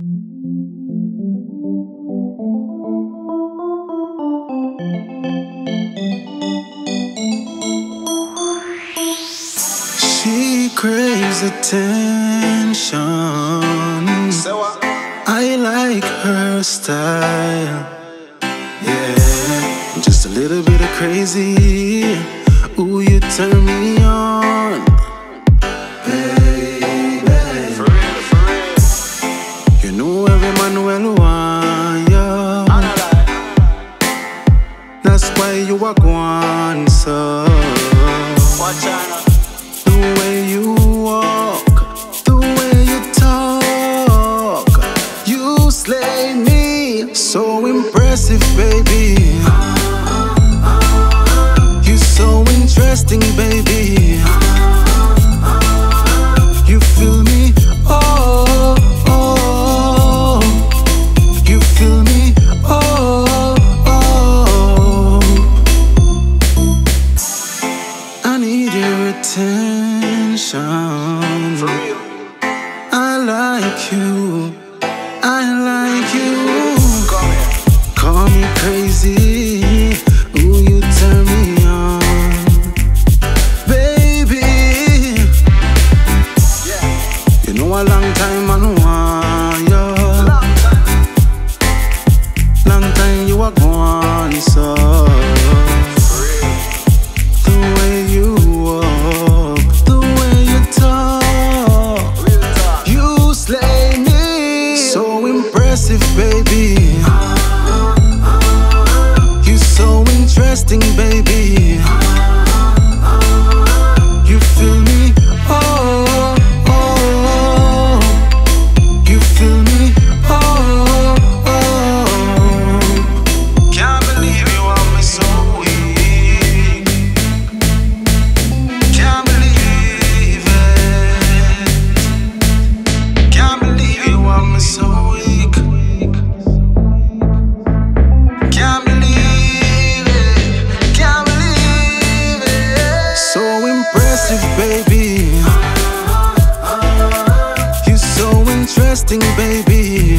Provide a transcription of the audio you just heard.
She craves attention. I like her style. Yeah, just a little bit of crazy. Ooh, you turn me on. That's why you are gone so. The way you walk, the way you talk, you slay me. So impressive, baby. Need your attention. I like you. I like you. Call me crazy. Ooh, you turn me on. Baby. You know a long time I know want you. Long time you are gone, so. Baby. Impressive, baby. You're so interesting, baby.